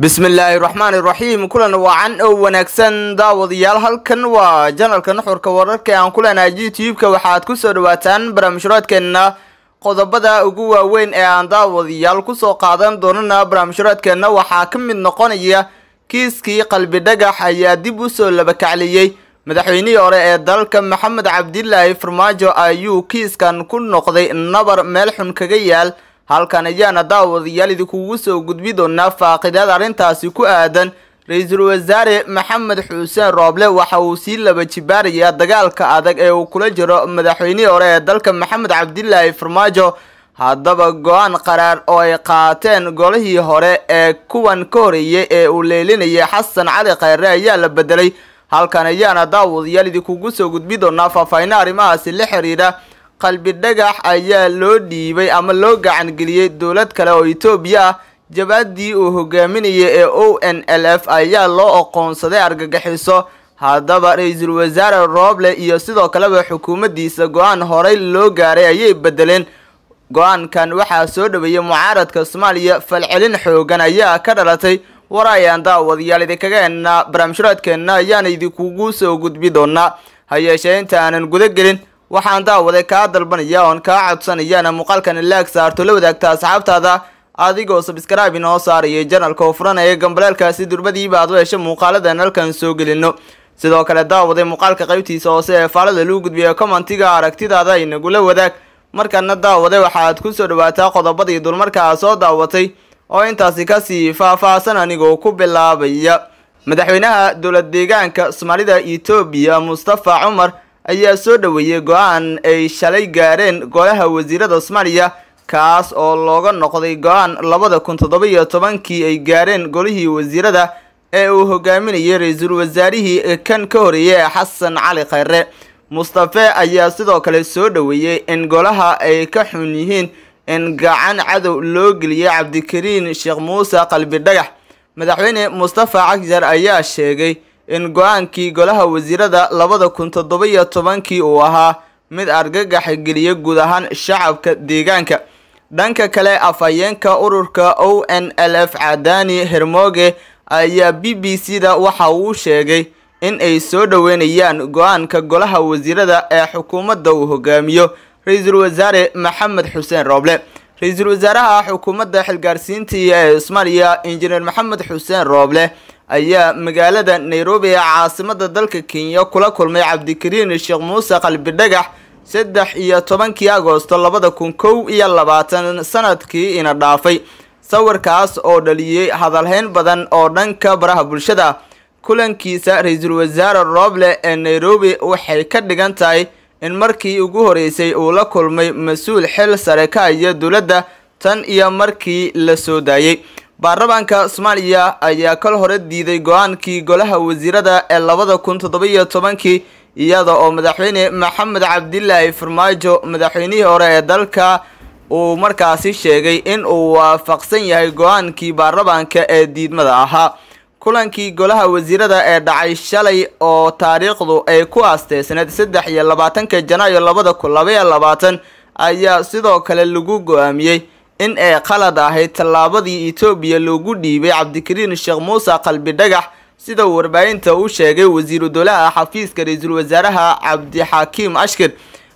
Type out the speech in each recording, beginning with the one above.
bismillaahi raxmaani raxiim kulan wacan oo wanaagsan. Daawadayaal halkan waa janalka nuxurka wararka aan ku leenahay youtube-ka. Waxaad ku soo dhawaataan barnaamijhuraadkeenna qodobada ugu waaweyn ee aan daawadayaal ku soo qaadan doonana barnaamijhuraadkeenna waxaa ka mid noqonaya kiiskii qalbi dhagax ayaa dib u soo labakacliyey. Madaxweynihii hore ee dalka maxamed cabdilaahi farmaajo ayuu kiiskan ku noqday nabar meel xun kaga yaal halkan ayaana daawadayaal idinkugu soo gudbi doonaa faaqidaad arrintaasi ku aadan. Ra'iisul wasaare maxamed xuseen rooble waxa uu sii laba jibaarayaa dagaalka adag ee uu kula jiro madaxweynihii hore ee dalka maxamed cabdilaahi farmaajo. Haddaba go'aan qaraar oo ay qaateen golihii hore ee kuwan ka horeeyay ee uu leelinayay xasan cali khayre ayaa la bedelay halkan ayaana daawadayaal idinkugu soo gudbi doonaa faahfaahinna arrimahaasi la xiriira qalbi dhagax ayaa loo dhiibay ama loo gacangeliyey dowlad kale oo etoobiya ah jabaadii uu hogaaminayay ee o n l f ayaa loo aqoonsaday argagixiso haddaba ra'iisul wasaare rooble iyo sidoo kaleba xukuumaddiisa go'aan horey loo gaaray ayay bedeleen go'aankan waxaa soo dhaweeyey mucaaradka soomaaliya falcelin xoogan ayaa ka dhalatay. War ayaan daawadayaal idinkaga hennaa barnaamijhuraadkeenna ayaana idinkugu soo gudbi doonaa ha yeeshee inta aanan guda gelin waxaan daawaday kaa dalbanaya oon kaa codsanayaana muuqaalkan laag saarto la wadaagta asxaabtaada adigoo sabskraibe inoo saarayay janalka oo furanaya gambaleelkaasi durbadiiba aad u hesha muuqaaladan halkan soo gelino sidoo kale daawaday muuqaalka qaybtiisa hoose ee faalada lagu gudbiya commentiga aragtidaada inagula wadaag. Markana daawaday waxaad ku soo dhawaataa qodobadii dulmarkaa soo daawatay oo intaasi ka sii faah-faahsan anigoo ku bilaabaya. Madaxweynaha dowlad deegaanka soomaalida etoobiya mustafa cumar ayaa soo dhaweeyey go'aan ay shalay gaareen golaha wasiirada soomaaliya kaas oo looga noqday go'aan labada kun toddoba iyo tobankii ay gaareen golihii wasiirada ee uu hogaaminayay ra'iisul wasaarihii kan ka horeeyay ee xasan cali khayre. Mustafe ayaa sidoo kale soo dhaweeyey in golaha ay ka xun yihiin in gacan cadow loo geliyay cabdikariin sheekh muuse qalbi dhagax. Madaxweyne mustafa cagjar ayaa sheegay in go'aankii golaha wasiirada labada kun toddoba iyo tobankii uu ahaa mid argagax geliya guud ahaan shacabka deegaanka. Dhanka kale afhayeenka ururka o n l f cadaani hermoge ayaa b b c da waxa uu sheegay in ay soo dhaweynayaan go'aanka golaha wasiirada ee xukuumadda uu hogaamiyo ra'iisul wasaare maxamed xuseen rooble. Ra'iisul wasaaraha xukuumadda xilgaarsiintii ee soomaaliya injineer maxamed xuseen rooble ayaa magaalada nairobi ee caasimada dalka kenya kula kulmay cabdikariin sheekh muuse qalbi dhagax saddex iyo tobankii agoosto labada kun kow iyo labaatan sannadkii ina dhaafay. Sawirkaas oo dhaliyey hadalhayn badan oo dhanka baraha bulshada. Kulankiisa ra'iisul wasaare rooble ee nairobi waxay ka dhigan tahay in markii ugu horeysay uu la kulmay mas'uul xil sare ka haya dowladda tan iyo markii la soo daayey baarlamaanka soomaaliya ayaa kal hore diiday go'aankii golaha wasiirada ee labada kun toddoba iyo tobankii iyada oo madaxweyne maxamed cabdilaahi farmaajo madaxweynihii hore ee dalka uu markaasi sheegay in uu waafaqsan yahay go'aankii baarlamaanka ee diidmada ahaa. Kulankii golaha wasiirada ee dhacay shalay oo taariikhdu ay ku aasteysneed saddex iyo janaayo labada kun labaiyo labaatan ayaa sidoo kale lagu go'aamiyey in ay qalad ahayd tallaabadii etoobiya loogu dhiibay cabdikariin sheekh muuse qalbi dhagax sida uu warbaahinta u sheegay wasiiru dowlaha xafiiska ra'iisul wasaaraha cabdixakiim ashkir.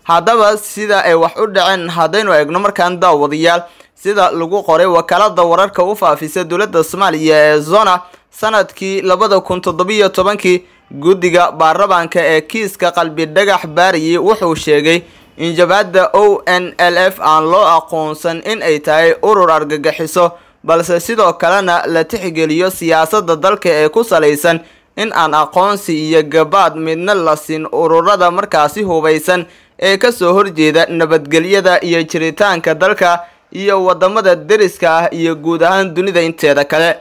Haddaba sida ay wax u dhaceen haddaynu eegno markaan daawadayaal sida lagu qoray wakaalada wararka u faafisa dowladda soomaaliya ee zona sannadkii labada kun toddobiyo tobankii guddiga baarlamaanka ee kiiska qalbi dhagax baariyey wuxuu sheegay in jabaadda o n l f aan loo aqoonsan in ay tahay urur argagixiso balse sidoo kalena la tixgeliyo siyaasadda dalka ee ku salaysan in aan aqoonsi iyo gabaad midna la siin ururada markaasi hubaysan ee ka soo horjeeda nabadgelyada iyo jiritaanka dalka iyo waddamada deriska ah iyo guud ahaan dunida inteeda kale.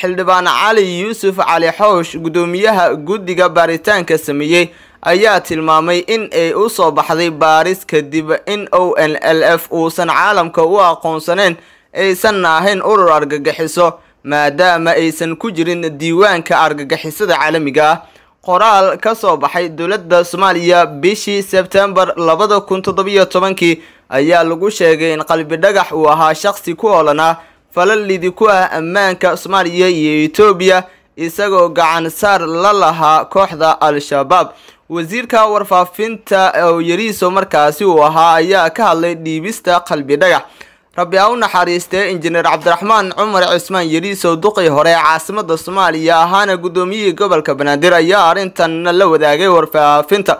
Xildhibaan cali yuusuf cali xoosh guddoomiyaha guddiga baaritaanka sameeyey ayaa tilmaamay in ay u soo baxday baaris kadib in o n l f uusan caalamka u aqoonsaneyn aysan ahayn urur argagixiso maadaama aysan ku jirin diiwaanka argagixisada caalamiga ah. Qoraal ka soo baxay dowladda soomaaliya bishii sebtembar labada kun toddobiyo tobankii ayaa lagu sheegay in qalbi dhagax uu ahaa shaqsi ku oolanaa falal lidi ku ah ammaanka soomaaliya iyo etoobiya isagoo gacan saar la lahaa kooxda al-shabaab wasiirka warfaafinta oo yariiso markaasi uu ahaa ayaa ka hadlay dhiibista qalbi dhagax rabbi ha u naxariistee injineer cabdiraxmaan cumar cismaan yariisow duqii hore caasimada soomaaliya ahaana guddoomiyihii gobolka banaadir ayaa arrintan la wadaagay warfaafinta.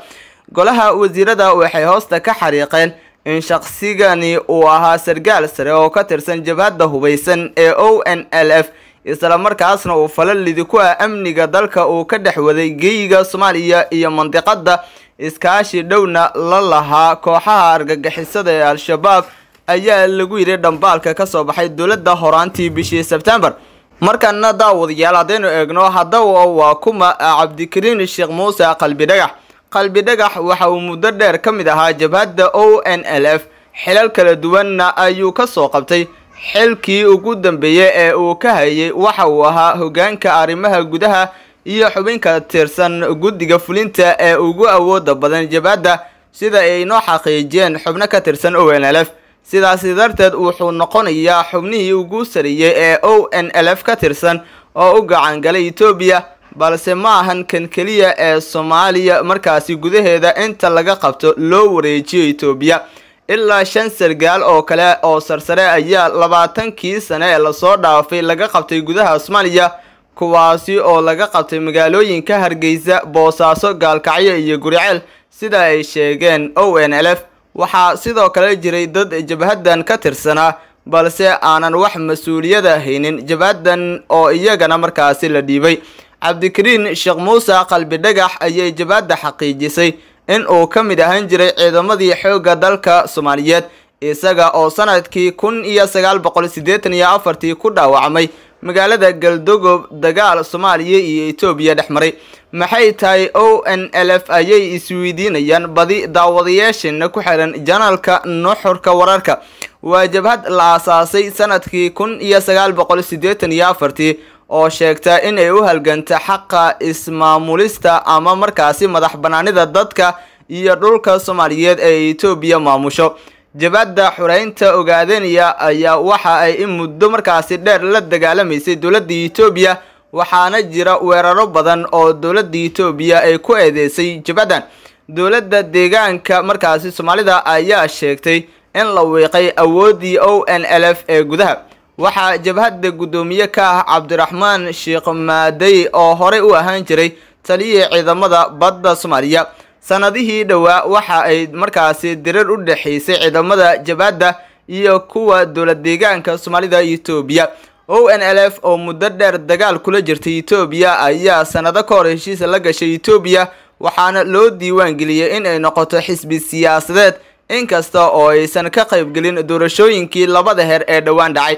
Golaha wasiirada waxay hoosta ka xariiqeen in shaqsigani uu ahaa sargaal sare oo ka tirsan jabhadda hubaysan ee o n l f isla markaasna uu falal lidi ku ah amniga dalka uu ka dhex waday geyiga soomaaliya iyo mandiqada iskaashi dhowna la lahaa kooxaha argagixisada ee al-shabaab ayaa lagu yidhi dhambaalka ka soo baxay dowladda horaantii bishii sebtembar markana daawadayaal haddaynu eegno haddaba waa kuma cabdikariin sheekh muuse qalbi dhagax. Qalbi dhagax waxa uu muddo dheer ka mid ahaa jabhadda o n l f. Xilal kala duwanna ayuu ka soo qabtay xilkii ugu dambeeyey ee uu ka hayay waxa uu ahaa hogaanka arrimaha gudaha iyo xubin ka tirsan guddiga fulinta ee ugu awooda badan jabhadda sida ay noo xaqiijiyeen xubno ka tirsan o n l f. Sidaasi darteed wuxuu noqonayaa xubnihii ugu sarreeyey ee o n l f ka tirsan oo u gacan galay etoobiya balse ma ahan kan keliya ee soomaaliya markaasi gudaheeda inta laga qabto loo wareejiyo etoobiya ilaa shan sargaal oo kale oo sarsare ayaa labaatankii sane ee la soo dhaafay laga qabtay gudaha soomaaliya kuwaasi oo laga qabtay magaalooyinka hargeysa boosaaso gaalkacyo iyo guriceel sida ay sheegeen o n l f waxaa sidoo kale jiray dad jabhaddan ka tirsanaa balse aanan wax mas'uuliyada haynin jabhaddan oo iyagana markaasi la dhiibay. Cabdikariin sheekh muuse qalbi dhagax ayay jabhadda xaqiijisay in uu ka mid ahaan jiray ciidamadii xoogga dalka soomaaliyeed isaga oo sannadkii kun iyo sagaal boqol siddeetan iyo afartii ku dhaawacmay magaalada galdogob dagaal soomaaliya iyo etoobiya dhex maray. Maxay tahay o n l f ayay isweydiinayaan badi daawadayaasheena ku xiran janaalka nuxurka wararka. Waa jabhad la aasaasay sannadkii kun iyo sagaal boqol siddeetan iyo afartii oo sheegta in ay u halganta xaqa ismaamulista ama markaasi madax banaanida dadka iyo dhulka soomaaliyeed ee etoobiya maamusho. Jabhadda xureynta ogaadanaya ayaa waxa ay in muddo markaasi dheer la dagaalamaysay dowladda etoobiya waxaana jira weeraro badan oo dowladda etoobiya ay ku eedeysay jabhaddan dowladda deegaanka markaasi soomaalida ayaa sheegtay in la wiiqay awooddii o n l f ee gudaha waxaa jabhadda guddoomiye ka ah cabdiraxmaan sheekh maadey oo horey u ahaan jiray taliyihii ciidamada badda soomaaliya. Sanadihii dhowaa waxa ay markaasi dirar u dhexaysay ciidamada jabhadda iyo kuwa dowlad deegaanka soomaalida etoobiya o n l f oo muddo dheer dagaal kula jirtay etoobiya ayaa sanado ka hor heshiisa la gashay etoobiya waxaana loo diiwaan geliyey in ay noqoto xisbi siyaasadeed. Inkasta oo aysan ka qaybgelin doorashooyinkii labada heer ee dhowaan dhacay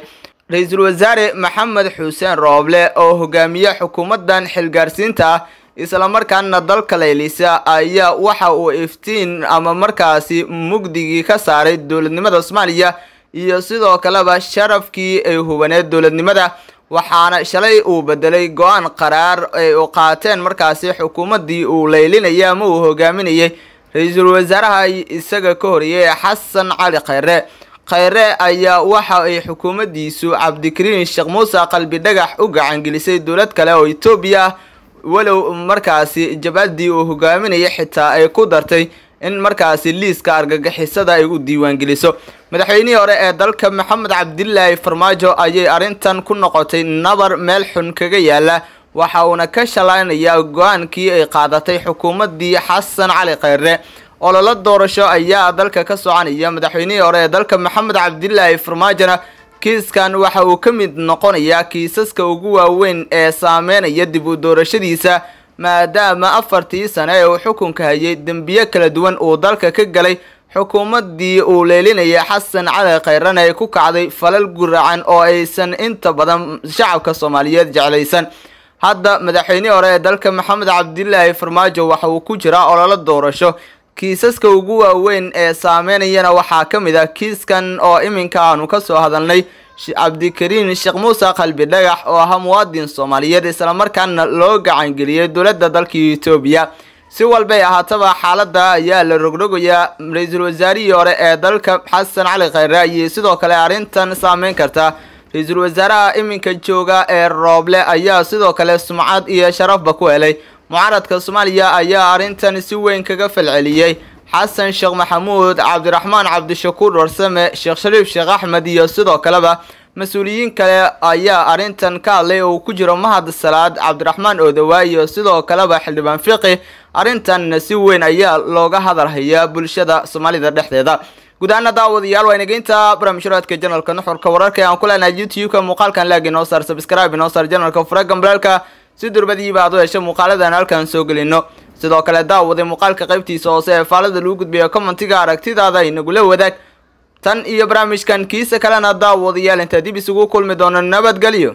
ra'iisul wasaare maxamed xuseen rooble oo hogaamiye xukuumaddan xilgaarsiinta ah islamarkaana dalka laylisa ayaa waxa uu iftiin ama markaasi mugdigii ka saaray dowladnimada soomaaliya iyo sidoo kaleba sharafkii ay hubaneed dowladnimada waxaana shalay uu bedelay go'aan qaraar ay u qaateen markaasi xukuumaddii uu laylinayay ama uu hogaaminayay. Ra'iisul wasaaraha isaga ka horeeyay xasan cali khayre khayre ayaa waxa ay xukuumaddiisu cabdikariin sheekh muuse qalbi dhagax u gacangelisay dowlad kale oo etoobiya walow markaasi jabhaddii uu hogaaminayay xitaa ay ku dartay in markaasi liiska argagixisada ay u diiwaangeliso madaxweynihii hore ee dalka maxamed cabdilaahi farmaajo ayay arrintan ku noqotay nabar meel xun kaga yaalla waxa uuna ka shalaynayaa go'aankii ay qaadatay xukuumaddii xasan cali khayre ololo doorasho ayaa dalka ka soconaya madaxweynihii hore ee dalka maxamed cabdilaahi farmaajona kiiskan waxa uu ka mid noqonayaa kiisaska ugu waaweyn ee saameynaya dib u doorashadiisa maadaama afartii sane ee uu xukunka hayay dembiyo kala duwan uu dalka ka galay. Xukuumaddii uu leelinayay xasan cali khayrana ay ku kacday falal guracan oo aysan inta badan shacabka soomaaliyeed jeclaysan. Hadda madaxweynihii hore ee dalka maxamed cabdilaahi farmaajo waxa uu ku jiraa ololo doorasho kiisaska ugu waaweyn ee saameynayana waxaa ka mid ah kiiskan oo iminka aanu ka soo hadalnay cabdikariin sheekh muuse qalbi dhagax oo ahaa muwaadin soomaaliyeed islamarkaana loo gacangeliyey dowladda dalka etoobiya si walbay ahaataba xaaladda ayaa la rogrogayaa ra'iisul wasaarihii hore ee dalka xasan cali khayre ayay sidoo kale arrintan saameyn kartaa ra'iisul wasaaraha iminka jooga ee rooble ayaa sidoo kale sumcad iyo sharafba ku helay mucaaradka soomaaliya ayaa arrintan si weyn kaga falceliyey. Xasan sheekh maxamuud cabdiraxmaan cabdishakuur warsame sheekh shariif sheekh axmed iyo sidoo kaleba mas'uuliyiin kale ayaa arrintan ka hadlay oo uu ku jiro mahad salaad cabdiraxmaan oodawaa iyo sidoo kaleba xildhibaan fiqi. Arrintanna si weyn ayaa looga hadalhayaa bulshada soomaalida dhexdeeda. Guud daawadayaal waa inageynta barnaamijhuraadka janalka nuxurka wararka aan ku leenahay youtube-ka muuqaalkan laag inoo saar subscribe inoo saar janalka fura gambalaalka si durbadiiba aad u hesha muuqaaladan halkaan soo gelino sidoo kale daawaday muuqaalka qaybtiisa hoose ee faalada lagu gudbiyo commentiga aragtidaada inagula wadaag. Tan iyo barnaamijkan kiisa kalena daawadayaal intaa dib isugu kulmi doono nabadgelyo